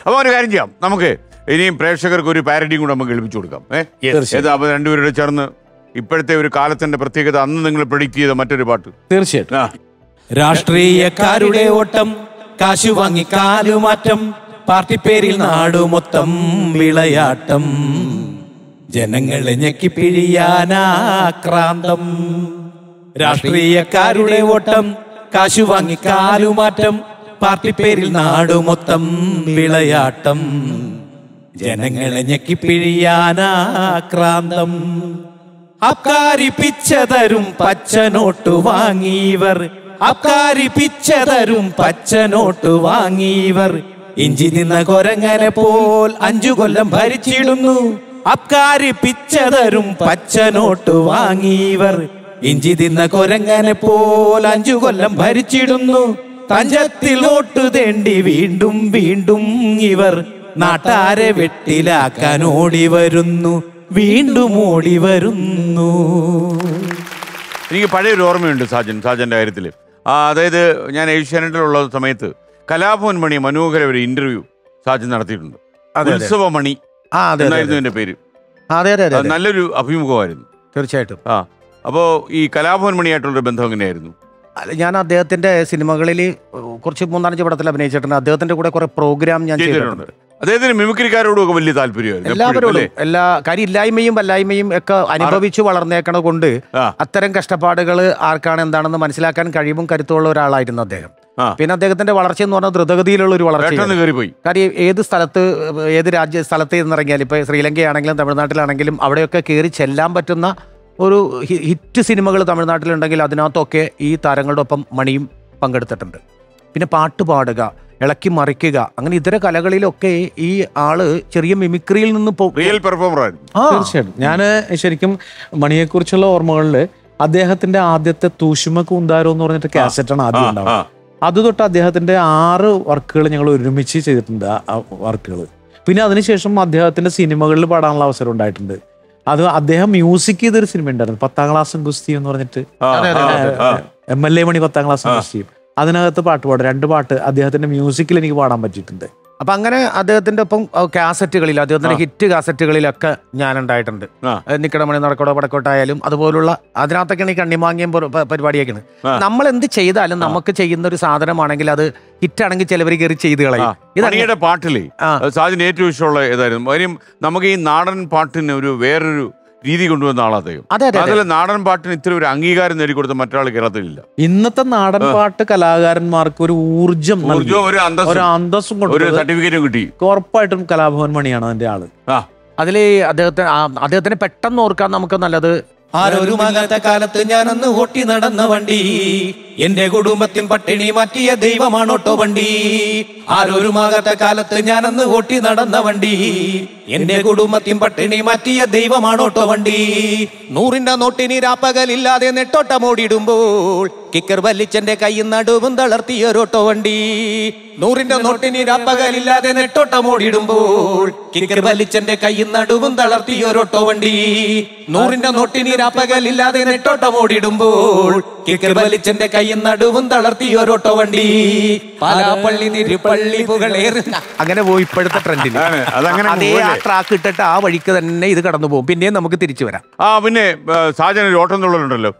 അപ്പോൾ ഒരു കാര്യം ചെയ്യാം. നമുക്ക് ഇനിയും പ്രേക്ഷകർക്ക് ഒരു പാരഡിയും കൂടെ നമുക്ക് എളുപ്പിച്ചു കൊടുക്കാം. ഏഹ് അപ്പൊ അപ്പോൾ രണ്ടുപേരുടെ ചേർന്ന് ഇപ്പോഴത്തെ ഒരു കാലത്തിന്റെ പ്രത്യേകത അന്ന് നിങ്ങൾ പ്രഡിക്റ്റ് ചെയ്ത മറ്റൊരു പാട്ട്. തീർച്ചയായിട്ടും. രാഷ്ട്രീയക്കാരുടെ ഓട്ടം കാശു വാങ്ങി കാലുമാറ്റം പാർട്ടി പേരിൽ നാടു മൊത്തം വിളയാട്ടം ജനങ്ങളെ ഞെക്കി പിഴിയാനാക്രാന്തം രാഷ്ട്രീയക്കാരുടെ ഓട്ടം കാശു വാങ്ങി കാലുമാറ്റം പാർട്ടി പേരിൽ നാടു മൊത്തം വിളയാട്ടം. ജനങ്ങളെ ഞെക്കി പിഴിയാനാക്രാന്തം അബ്കാരി പിച്ചതരും പച്ചനോട്ട് വാങ്ങിയവർ. അബ്കാരി പിച്ചതരും പച്ചനോട്ട് വാങ്ങിയവർ. ഇഞ്ചി നിന്ന കൊരങ്ങനെ പോൽ അഞ്ചു കൊല്ലം ഭരിച്ചിടുന്നു. അബ്കാരി പിച്ചതരും പച്ചനോട്ട് വാങ്ങിയവർ. ഇഞ്ചി തിന്ന കൊരങ്ങനെ പോൽ അഞ്ചു കൊല്ലം ഭരിച്ചിടുന്നു. തഞ്ചത്തിൽ വോട്ട് തേണ്ടി വീണ്ടും വീണ്ടും ഇവർ നാട്ടാരെ വെട്ടിലാക്കാൻ ഓടി വരുന്നു വീണ്ടും ഓടി വരുന്നു. എനിക്ക് പഴയൊരു ഓർമ്മയുണ്ട് സാജൻ സാജന്റെ കാര്യത്തിൽ ആ അതായത് ഞാൻ ഏഷ്യാനെറ്റിലുള്ള സമയത്ത് കലാഭവൻ മണി മനോഹര ഒരു ഇന്റർവ്യൂ സാജൻ നടത്തിയിട്ടുണ്ട്. ഉത്സവമണി എന്നായിരുന്നു എന്റെ പേര്. നല്ലൊരു അഭിമുഖമായിരുന്നു. തീർച്ചയായിട്ടും. ആ അപ്പോ ഈ കലാഭവൻ മണിയായിട്ടുള്ള ബന്ധം എങ്ങനെയായിരുന്നു? അല്ല, ഞാൻ അദ്ദേഹത്തിന്റെ സിനിമകളിൽ കുറച്ച് മൂന്നാലഞ്ച് പടത്തിൽ അഭിനയിച്ചിട്ടുണ്ട്. അദ്ദേഹത്തിന്റെ കൂടെ കുറെ പ്രോഗ്രാം ഞാൻ ചെയ്തിട്ടുണ്ട്. അദ്ദേഹത്തിന് മിമിക്രിക്കാരോടും ഒക്കെ വലിയ താല്പര്യമായിരുന്നു. എല്ലാവരോടും എല്ലാ കാര്യം ഇല്ലായ്മയും വല്ലായ്മയും ഒക്കെ അനുഭവിച്ചു വളർന്നേക്കണ കൊണ്ട്. അത്തരം കഷ്ടപ്പാടുകൾ ആർക്കാണ് എന്താണെന്ന് മനസ്സിലാക്കാൻ കഴിവും കരുത്തുള്ള ഒരാളായിരുന്നു അദ്ദേഹം. പിന്നെ അദ്ദേഹത്തിന്റെ വളർച്ച എന്ന് പറഞ്ഞാൽ ദ്രുതഗതിയിലുള്ള ഒരു വളർച്ച കാര്യം ഏത് സ്ഥലത്ത് ഏത് രാജ്യ സ്ഥലത്ത് ഇറങ്ങിയാലും ഇപ്പൊ ശ്രീലങ്കയാണെങ്കിലും തമിഴ്നാട്ടിലാണെങ്കിലും അവിടെയൊക്കെ കയറി ചെല്ലാൻ പറ്റുന്ന ഒരു ഹിറ്റ് സിനിമകൾ തമിഴ്നാട്ടിലുണ്ടെങ്കിൽ അതിനകത്തൊക്കെ ഈ താരങ്ങളുടെ ഒപ്പം മണിയും പങ്കെടുത്തിട്ടുണ്ട്. പിന്നെ പാട്ട് പാടുക ഇളക്കി മറിക്കുക അങ്ങനെ ഇതര കലകളിലൊക്കെ ഈ ആൾ ചെറിയ മിമിക്രിയിൽ നിന്ന് റിയൽ പെർഫോമർ തീർച്ചയായിട്ടും. ഞാൻ ശരിക്കും മണിയെക്കുറിച്ചുള്ള ഓർമ്മകളിൽ അദ്ദേഹത്തിന്റെ ആദ്യത്തെ തൂശുമ കൂന്താരോ എന്ന് പറഞ്ഞിട്ട് കാസറ്റാണ് ആദ്യം ഉണ്ടാവുക. അത് തൊട്ട് അദ്ദേഹത്തിന്റെ ആറ് വർക്കുകൾ ഞങ്ങൾ ഒരുമിച്ച് ചെയ്തിട്ടുണ്ട് ആ വർക്കുകൾ പിന്നെ അതിനുശേഷം അദ്ദേഹത്തിന്റെ സിനിമകളിൽ പാടാനുള്ള അവസരം ഉണ്ടായിട്ടുണ്ട്. അത് അദ്ദേഹം മ്യൂസിക് ചെയ്തൊരു സിനിമ ഉണ്ടായിരുന്നു. പത്താം ക്ലാസ്സും ഗുസ്തി എന്ന് പറഞ്ഞിട്ട്. എം എൽ എ മണി പത്താം ക്ലാസ്സും ഗുസ്തിയും. അതിനകത്ത് പാട്ട് പാടും. രണ്ട് പാട്ട് അദ്ദേഹത്തിന്റെ മ്യൂസിക്കിൽ എനിക്ക് പാടാൻ പറ്റിയിട്ടുണ്ട്. അപ്പൊ അങ്ങനെ അദ്ദേഹത്തിന്റെ ഒപ്പം കാസറ്റുകളിൽ അദ്ദേഹത്തിന്റെ ഹിറ്റ് കാസറ്റുകളിലൊക്കെ ഞാൻ ഉണ്ടായിട്ടുണ്ട്. നിക്കടമണി നടക്കോടോ പടക്കോട്ടായാലും അതുപോലുള്ള അതിനകത്തൊക്കെയാണ് ഈ കണ്ണിമാങ്ങിയും പരിപാടിയൊക്കെയാണ്. നമ്മൾ എന്ത് ചെയ്താലും നമുക്ക് ചെയ്യുന്ന ഒരു സാധനമാണെങ്കിൽ അത് ഹിറ്റാണെങ്കിൽ ചിലവർ കയറി ചെയ്ത്. കളയും. ഇത് മണിയുടെ പാട്ടിലേ ആ. സാജിന് ഏറ്റവും ഇഷ്ടമുള്ള ഏതായിരുന്നു കാര്യം നമുക്ക് ഈ നാടൻ പാട്ടിന് ഒരു വേറൊരു രീതി കൊണ്ടുവന്ന ആളാ അദ്ദേഹം. അതെ അതെ അതെ. അതിൽ നാടൻ പാട്ടിന് ഇത്ര ഒരു അംഗീകാരം നേടിക്കൊടുത്ത മറ്റൊരാൾ കേരളത്തിലില്ല. ഇന്നത്തെ നാടൻ പാട്ട് കലാകാരന്മാർക്ക് ഒരു ഊർജം ഒരു അന്തസ്സും. ഒരു സർട്ടിഫിക്കറ്റും കിട്ടി. ഉറപ്പായിട്ടും കലാഭവൻ മണിയാണ് അതിന്റെ ആൾ. അതിൽ അദ്ദേഹത്തെ അദ്ദേഹത്തിന് പെട്ടെന്ന് ഓർക്കാൻ നമുക്ക് നല്ലത് ആരോരുമാകാത്ത കാലത്ത് ഞാനന്ന് ഓട്ടി നടന്ന വണ്ടി. എന്റെ കുടുംബത്തിൻ പട്ടിണി മാറ്റിയ ദൈവമാണ് ഓട്ടോ വണ്ടി. ആരൊരു മകത്തെ കാലത്ത് ഞാനന്ന് ഓട്ടി നടന്ന വണ്ടി. എന്റെ കുടുംബത്തിൻ പട്ടിണി മാറ്റിയ ദൈവമാണ് ഓട്ടോ വണ്ടി. നൂറിന്റെ നോട്ടിനി രാപ്പകലില്ലാതെ നെട്ടോട്ടമോടിടുമ്പോൾ കിക്കർ വല്ലിച്ചന്റെ കൈ നടുവും തളർത്തിയൊരോട്ടോ വണ്ടി. നൂറിന്റെ നോട്ടിനി രാപ്പകലില്ലാതെ നെട്ടോട്ടമോടിടുമ്പോൾ കിക്കർ വലിച്ചെന്റെ കൈയും നടുവും തളർത്തി ഓട്ടോ വണ്ടി. നൂറിന്റെ നോട്ടിനി രാപ്പകലില്ലാതെ നെട്ടോട്ടമോടിടുമ്പോൾ കിക്കർ വലിച്ചെന്റെ കൈയും നടുവും തളർത്തി ഓട്ടോ വണ്ടി. പാലാപ്പള്ളി പുകളേറുന്ന അങ്ങനെ പോയി ഇപ്പോഴത്തെ ട്രെൻഡിൽ അതേ ആ ട്രാക്ക് ഇട്ടിട്ട് ആ വഴിക്ക് തന്നെ ഇത് കടന്നു പോകും. പിന്നെയും നമുക്ക് തിരിച്ചു വരാം. ആ പിന്നെ സാജന സാജൻ ഒരു ഓട്ടം തുള്ളലുണ്ടല്ലോ.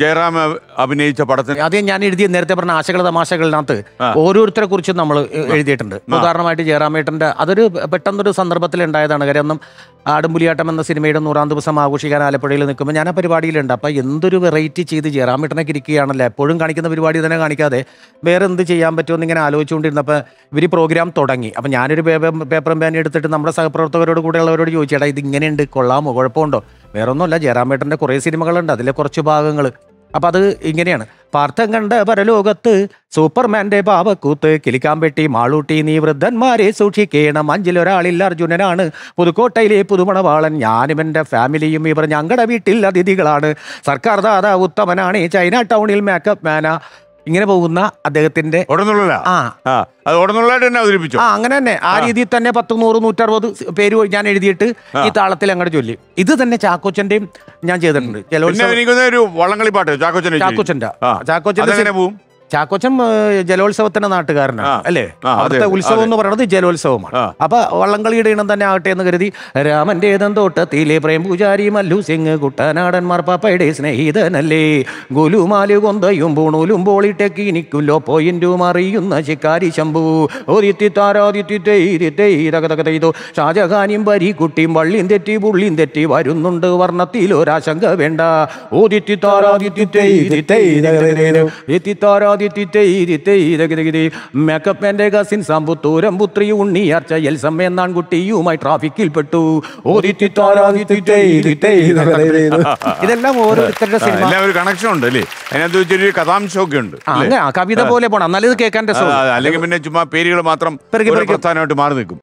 ജയറാം അഭിനയിച്ച പടത്തിന്. ആദ്യം ഞാൻ എഴുതിയ നേരത്തെ പറഞ്ഞ ആശകൾ തമാശകളിനകത്ത്. ഓരോരുത്തരെ കുറിച്ചും നമ്മൾ എഴുതിയിട്ടുണ്ട്. ഉദാഹരണമായിട്ട് ജയറാമേട്ടന്റെ അതൊരു പെട്ടെന്നൊരു സന്ദർഭത്തിൽ ഉണ്ടായതാണ്. കാര്യം ഒന്നും ആടുംപുലിയാട്ടം എന്ന സിനിമയുടെ നൂറാം ദിവസം ആഘോഷിക്കാൻ ആലപ്പുഴയിൽ നിൽക്കുമ്പോൾ ഞാൻ ആ പരിപാടിയിലുണ്ട്. അപ്പോൾ എന്തൊരു വെറൈറ്റി ചെയ്ത് ജയറാമേട്ടനെ കിരിക്കുകയാണല്ലോ. എപ്പോഴും കാണിക്കുന്ന പരിപാടി തന്നെ കാണിക്കാതെ വേറെ എന്ത് ചെയ്യാൻ പറ്റുമെന്ന് ഇങ്ങനെ ആലോചിച്ചുകൊണ്ടിരുന്നപ്പോൾ ഇവർ പ്രോഗ്രാം തുടങ്ങി. അപ്പോൾ ഞാനൊരു പേപ്പർ പേപ്പറും പേന എടുത്തിട്ട് നമ്മുടെ സഹപ്രവർത്തകരോട് കൂടെയുള്ളവരോട് ചോദിച്ചേട്ടാ ഇത് ഇങ്ങനെയുണ്ട് കൊള്ളാമോ? കുഴപ്പമുണ്ടോ? വേറെ ഒന്നുമല്ല ജയറാമേട്ടന്റെ കുറേ സിനിമകളുണ്ട്. അതിലെ കുറച്ച് ഭാഗങ്ങൾ. അപ്പോൾ അത് ഇങ്ങനെയാണ്. പാർത്ഥം കണ്ട പരലോകത്ത് സൂപ്പർമാന്റെ പാവക്കൂത്ത് കിലിക്കാമ്പെട്ടി മാളൂട്ടി നീ വൃദ്ധന്മാരെ സൂക്ഷിക്കണം. അഞ്ചിലൊരാളിൽ അർജുനനാണ്. പുതുക്കോട്ടയിലെ പുതുമണവാളൻ ഞാനും എന്റെ ഫാമിലിയും ഇവർ ഞങ്ങളുടെ വീട്ടിൽ അതിഥികളാണ്. സർക്കാർ ദാതാ ഉത്തമനാണ്. ചൈന ടൗണിൽ മേക്കപ്പ് മാന ഇങ്ങനെ പോകുന്ന അദ്ദേഹത്തിന്റെ ആ. അത് തന്നെ അവതരിപ്പിച്ചു. ആ അങ്ങനെ തന്നെ. ആ രീതിയിൽ തന്നെ പത്ത് നൂറ് നൂറ്ററുപത് പേര് ഞാൻ എഴുതിയിട്ട് ഈ താളത്തിൽ അങ്ങോട്ട് ചൊല്ലി. ഇത് തന്നെ ചാക്കോച്ചന്റെയും ഞാൻ ചെയ്തിട്ടുണ്ട്. എനിക്കൊന്ന് ഒരു ചാക്കോച്ചൻ ചാക്കോച്ചന്റെ. ചാക്കോച്ചന്റെ. പോവും? ചാക്കോച്ചൻ ജലോത്സവത്തിന്റെ നാട്ടുകാരനാണ്. അല്ലേ? അവിടുത്തെ ഉത്സവം എന്ന് പറയുന്നത് ജലോത്സവമാണ്. അപ്പൊ വള്ളംകളിയുടെ ഇണം തന്നെ ആകട്ടെ എന്ന് കരുതി രാമന്റെ തോട്ടത്തിലെ പ്രേം പൂജാരി മല്ലു സിംഗ് കുട്ടനാടന്മാർ പാപ്പയുടെ സ്നേഹിതനല്ലേ? ഗുലുമാലു കൊന്തയും പൂണൂലും പോളിടെക്കിനിക്കുല്ലോ പോയിന്റും അറിയുന്ന ശിക്കാരി ശംഭു. ഓദിത്തിത്താരാദിത്തിത്തോ ഷാജഹാനും വരിക്കുട്ടിയും വള്ളിയും തെറ്റി പുള്ളിയും തെറ്റി വരുന്നുണ്ട് വർണത്തിൽ ഒരാശങ്ക വേണ്ട. മേക്കപ്പന്റെ കസിൻ സമ്പുത്തൂരം പുത്രി ഉണ്ണിയാർച്ച എൽസം എന്നാൻ കുട്ടിയുമായി ട്രാഫിക്കിൽ പെട്ടു ഇതെല്ലാം ഓരോരുത്തരുടെ സിനിമ എല്ലാം ഒരു കണക്ഷൻ ഉണ്ട് അല്ലേ അതിനകത്ത് കഥാംശമൊക്കെ ഉണ്ട് ആ, അങ്ങനെ ആ, കവിത പോലെ പോണം. എന്നാലും ഇത് കേൾക്കാൻ അല്ലെങ്കിൽ പിന്നെ ചുമ്മാ പേരുകൾ മാത്രം പ്രധാനമായിട്ട് മാറി നിൽക്കും.